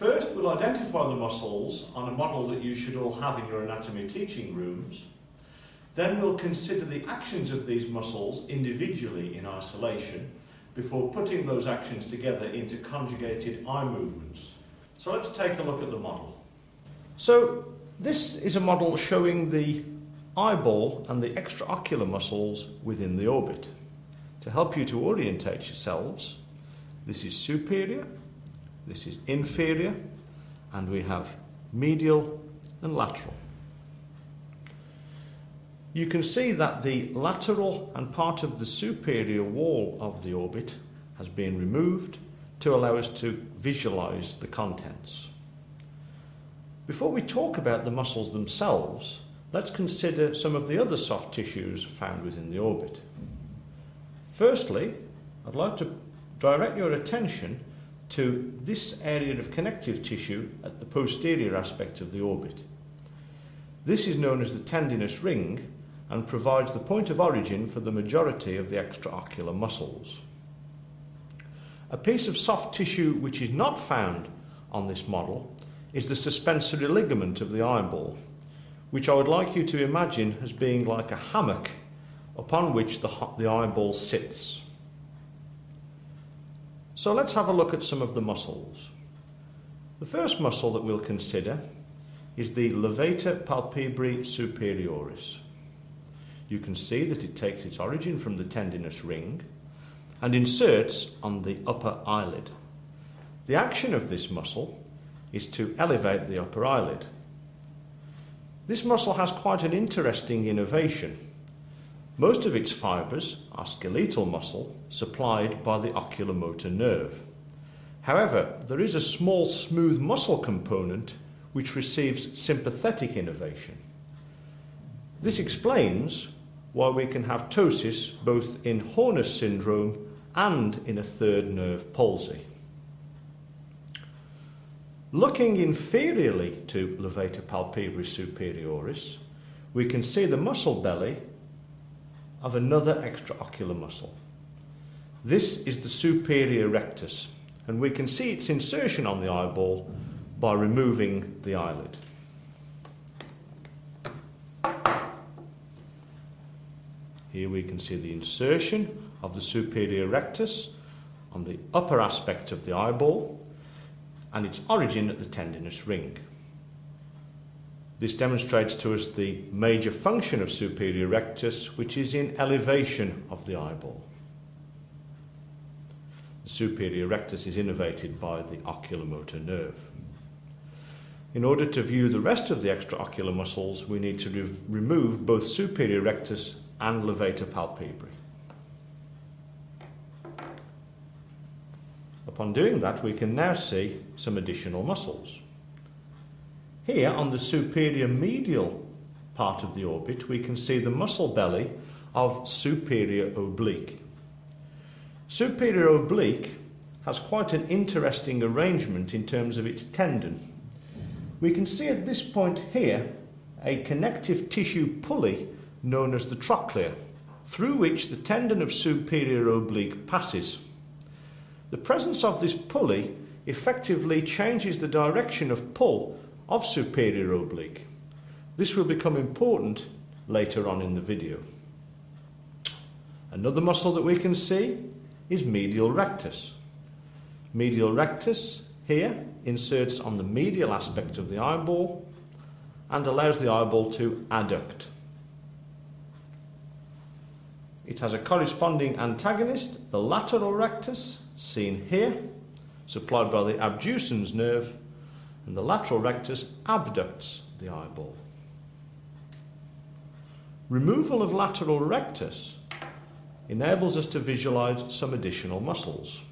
First, we'll identify the muscles on a model that you should all have in your anatomy teaching rooms. Then we'll consider the actions of these muscles individually in isolation before putting those actions together into conjugated eye movements. So let's take a look at the model. So this is a model showing the eyeball and the extraocular muscles within the orbit. To help you to orientate yourselves, this is superior, this is inferior, and we have medial and lateral. You can see that the lateral and part of the superior wall of the orbit has been removed to allow us to visualize the contents. Before we talk about the muscles themselves, let's consider some of the other soft tissues found within the orbit. Firstly, I'd like to direct your attention to this area of connective tissue at the posterior aspect of the orbit. This is known as the tendinous ring and provides the point of origin for the majority of the extraocular muscles. A piece of soft tissue which is not found on this model is the suspensory ligament of the eyeball, which I would like you to imagine as being like a hammock upon which the, the eyeball sits. So let's have a look at some of the muscles. The first muscle that we'll consider is the levator palpebrae superioris you can see that it takes its origin from the tendinous ring and inserts on the upper eyelid. The action of this muscle is to elevate the upper eyelid. This muscle has quite an interesting innervation. Most of its fibres are skeletal muscle supplied by the oculomotor nerve. However, there is a small smooth muscle component which receives sympathetic innervation. This explains why we can have ptosis both in Horner's syndrome and in a third nerve palsy. Looking inferiorly to levator palpebrae superioris, we can see the muscle belly of another extraocular muscle. This is the superior rectus, and we can see its insertion on the eyeball by removing the eyelid. Here we can see the insertion of the superior rectus on the upper aspect of the eyeball and its origin at the tendinous ring. This demonstrates to us the major function of superior rectus, which is in elevation of the eyeball. The superior rectus is innervated by the oculomotor nerve. In order to view the rest of the extraocular muscles, we need to re remove both superior rectus and levator palpebrae. Upon doing that, we can now see some additional muscles. Here on the superior medial part of the orbit, we can see the muscle belly of superior oblique. Superior oblique has quite an interesting arrangement in terms of its tendon. We can see at this point here a connective tissue pulley known as the trochlea, through which the tendon of superior oblique passes. The presence of this pulley effectively changes the direction of pull of superior oblique. This will become important later on in the video. Another muscle that we can see is medial rectus. Medial rectus here inserts on the medial aspect of the eyeball and allows the eyeball to adduct. It has a corresponding antagonist, the lateral rectus, seen here, supplied by the abducens nerve, and the lateral rectus abducts the eyeball. Removal of lateral rectus enables us to visualize some additional muscles.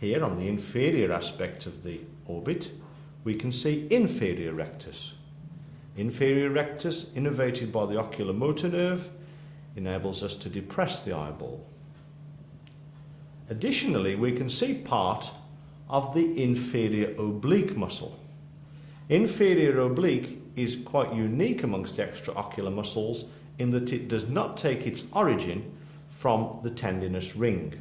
Here on the inferior aspect of the orbit, we can see inferior rectus. Inferior rectus innervated by the oculomotor nerve enables us to depress the eyeball. Additionally, we can see part of the inferior oblique muscle. Inferior oblique is quite unique amongst the extraocular muscles in that it does not take its origin from the tendinous ring.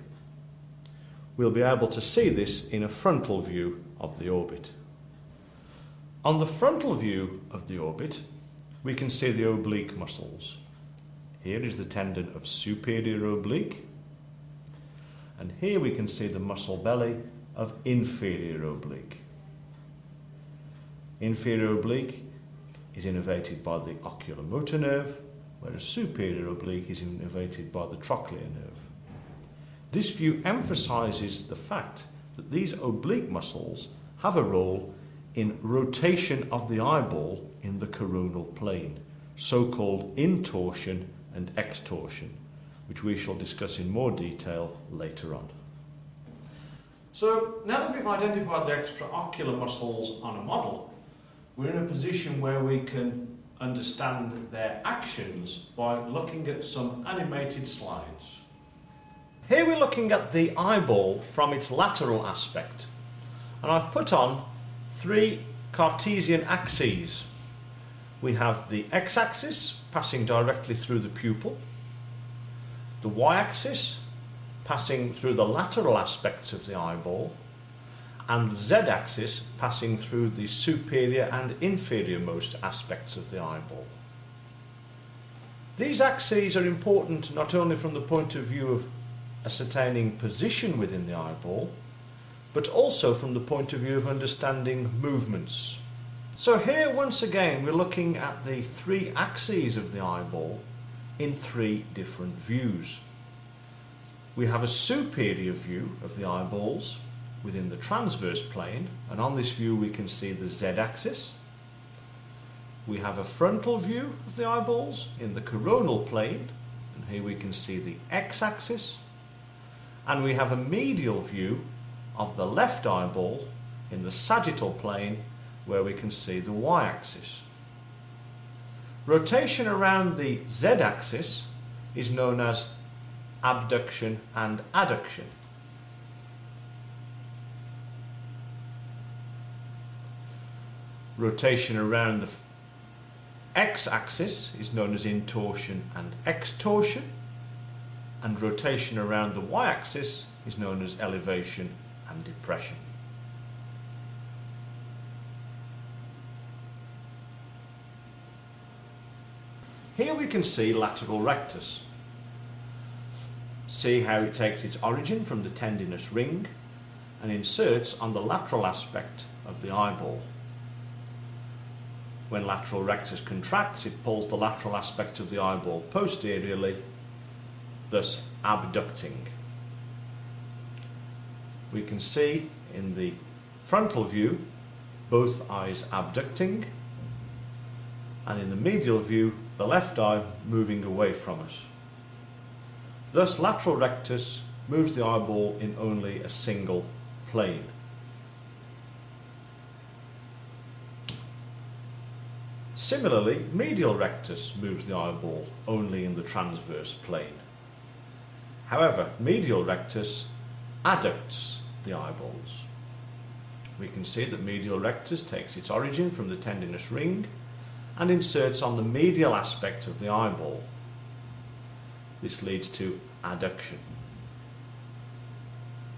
We'll be able to see this in a frontal view of the orbit. On the frontal view of the orbit, we can see the oblique muscles. Here is the tendon of superior oblique, and here we can see the muscle belly of inferior oblique. Inferior oblique is innervated by the oculomotor nerve, whereas superior oblique is innervated by the trochlear nerve. This view emphasizes the fact that these oblique muscles have a role in rotation of the eyeball in the coronal plane, so-called intorsion and extorsion, which we shall discuss in more detail later on. So now that we've identified the extraocular muscles on a model, we're in a position where we can understand their actions by looking at some animated slides. Here we're looking at the eyeball from its lateral aspect and I've put on three Cartesian axes. We have the x-axis passing directly through the pupil, the y-axis passing through the lateral aspects of the eyeball, and the z-axis passing through the superior and inferior most aspects of the eyeball. These axes are important not only from the point of view of ascertaining position within the eyeball, but also from the point of view of understanding movements. So here once again we're looking at the three axes of the eyeball in three different views. We have a superior view of the eyeballs within the transverse plane and on this view we can see the z-axis. We have a frontal view of the eyeballs in the coronal plane and here we can see the x-axis and we have a medial view of the left eyeball in the sagittal plane where we can see the y-axis. Rotation around the z-axis is known as abduction and adduction. Rotation around the x-axis is known as intorsion and extorsion and rotation around the y-axis is known as elevation and depression. Here we can see lateral rectus. See how it takes its origin from the tendinous ring and inserts on the lateral aspect of the eyeball. When lateral rectus contracts, it pulls the lateral aspect of the eyeball posteriorly thus abducting. We can see in the frontal view both eyes abducting and in the medial view the left eye moving away from us. Thus lateral rectus moves the eyeball in only a single plane. Similarly, medial rectus moves the eyeball only in the transverse plane. However, medial rectus adducts the eyeballs. We can see that medial rectus takes its origin from the tendinous ring and inserts on the medial aspect of the eyeball. This leads to adduction.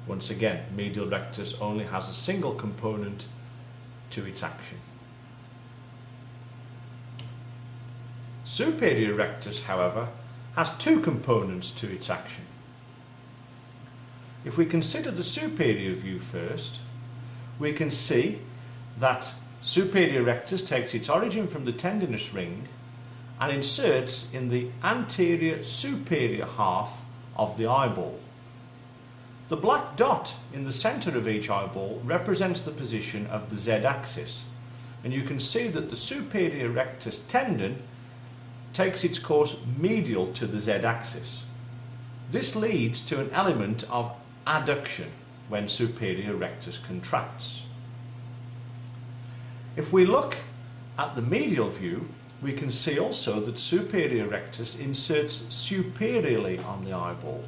Once again, medial rectus only has a single component to its action. Superior rectus, however, has two components to its action. If we consider the superior view first, we can see that superior rectus takes its origin from the tendinous ring and inserts in the anterior superior half of the eyeball. The black dot in the centre of each eyeball represents the position of the z-axis and you can see that the superior rectus tendon takes its course medial to the z-axis. This leads to an element of adduction when superior rectus contracts. If we look at the medial view, we can see also that superior rectus inserts superiorly on the eyeball.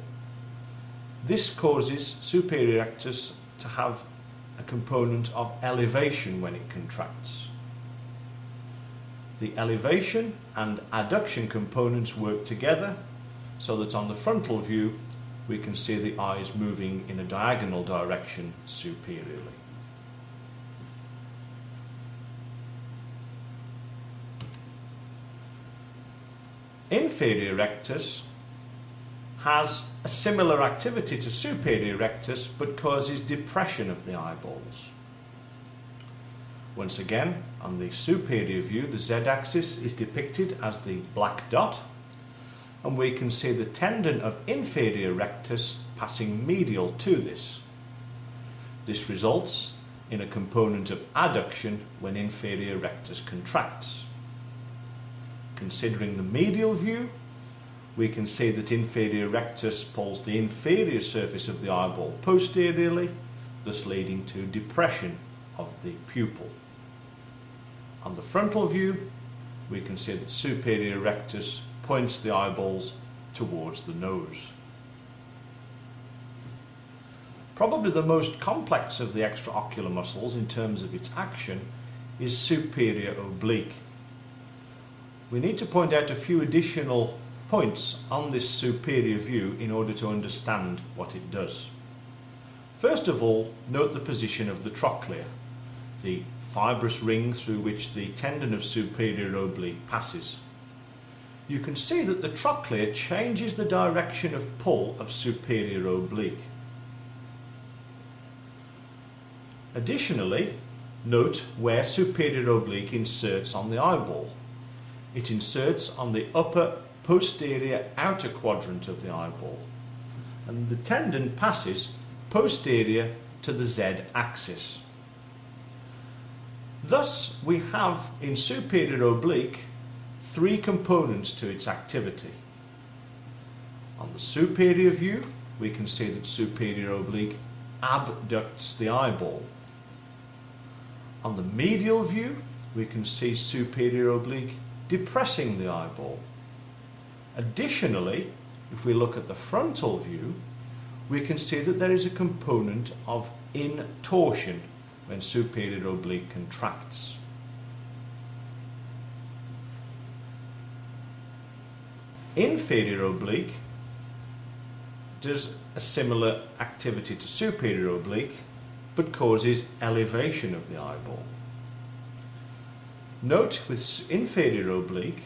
This causes superior rectus to have a component of elevation when it contracts. The elevation and adduction components work together so that on the frontal view we can see the eyes moving in a diagonal direction superiorly. Inferior rectus has a similar activity to superior rectus but causes depression of the eyeballs. Once again, on the superior view, the z-axis is depicted as the black dot, and we can see the tendon of inferior rectus passing medial to this. This results in a component of adduction when inferior rectus contracts. Considering the medial view, we can see that inferior rectus pulls the inferior surface of the eyeball posteriorly, thus leading to depression of the pupil. On the frontal view, we can see that superior rectus points the eyeballs towards the nose. Probably the most complex of the extraocular muscles in terms of its action is superior oblique. We need to point out a few additional points on this superior view in order to understand what it does. First of all, note the position of the trochlea, the fibrous ring through which the tendon of superior oblique passes. You can see that the trochlea changes the direction of pull of superior oblique. Additionally, note where superior oblique inserts on the eyeball. It inserts on the upper posterior outer quadrant of the eyeball and the tendon passes posterior to the z-axis. Thus we have in superior oblique three components to its activity. On the superior view we can see that superior oblique abducts the eyeball. On the medial view we can see superior oblique depressing the eyeball. Additionally, if we look at the frontal view, we can see that there is a component of intorsion when superior oblique contracts. Inferior oblique does a similar activity to superior oblique but causes elevation of the eyeball. Note with inferior oblique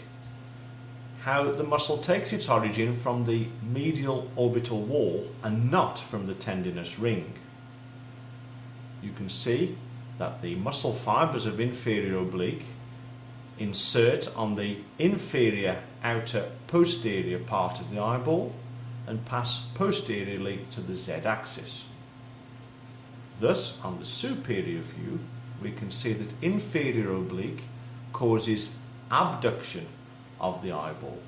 how the muscle takes its origin from the medial orbital wall and not from the tendinous ring. You can see that the muscle fibres of inferior oblique insert on the inferior outer posterior part of the eyeball and pass posteriorly to the z-axis. Thus, on the superior view, we can see that inferior oblique causes abduction of the eyeball.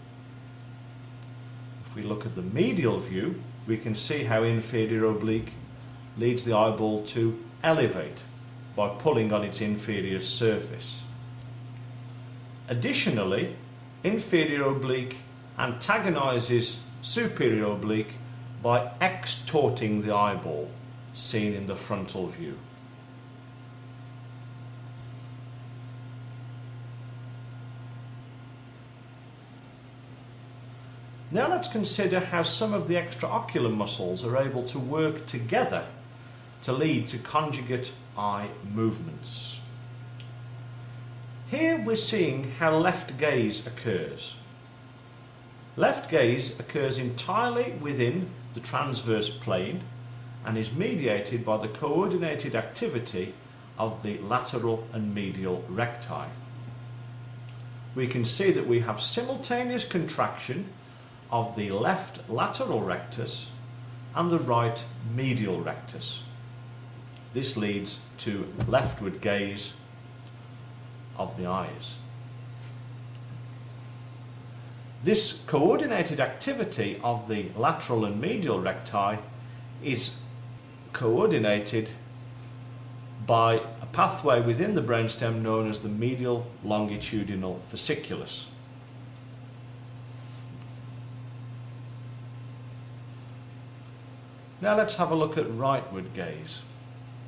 If we look at the medial view, we can see how inferior oblique leads the eyeball to elevate by pulling on its inferior surface. Additionally, inferior oblique antagonizes superior oblique by extorting the eyeball, seen in the frontal view. Now let's consider how some of the extraocular muscles are able to work together to lead to conjugate eye movements. Here we're seeing how left gaze occurs. Left gaze occurs entirely within the transverse plane and is mediated by the coordinated activity of the lateral and medial recti. We can see that we have simultaneous contraction of the left lateral rectus and the right medial rectus. This leads to leftward gaze of the eyes. This coordinated activity of the lateral and medial recti is coordinated by a pathway within the brainstem known as the medial longitudinal fasciculus. Now let's have a look at rightward gaze.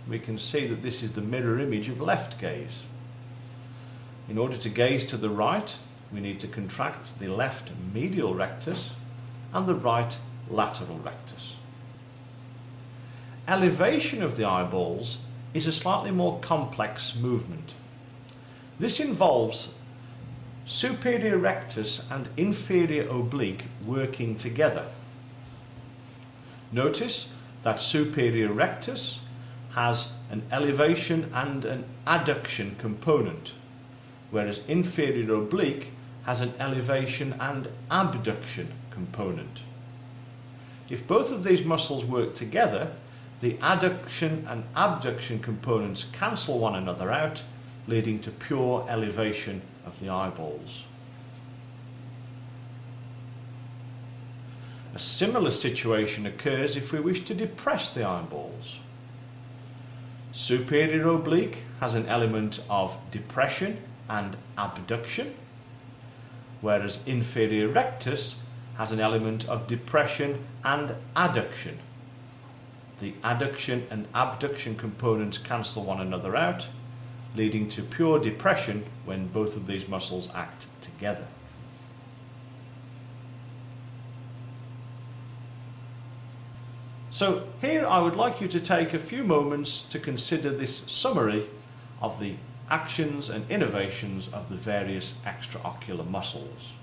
We can see that this is the mirror image of left gaze. In order to gaze to the right, we need to contract the left medial rectus and the right lateral rectus. Elevation of the eyeballs is a slightly more complex movement. This involves superior rectus and inferior oblique working together. Notice that superior rectus has an elevation and an adduction component, whereas inferior oblique has an elevation and abduction component. If both of these muscles work together, the adduction and abduction components cancel one another out, leading to pure elevation of the eyeballs. A similar situation occurs if we wish to depress the eyeballs. Superior oblique has an element of depression and abduction, whereas inferior rectus has an element of depression and adduction. The adduction and abduction components cancel one another out, leading to pure depression when both of these muscles act together. So here I would like you to take a few moments to consider this summary of the actions and innervations of the various extraocular muscles.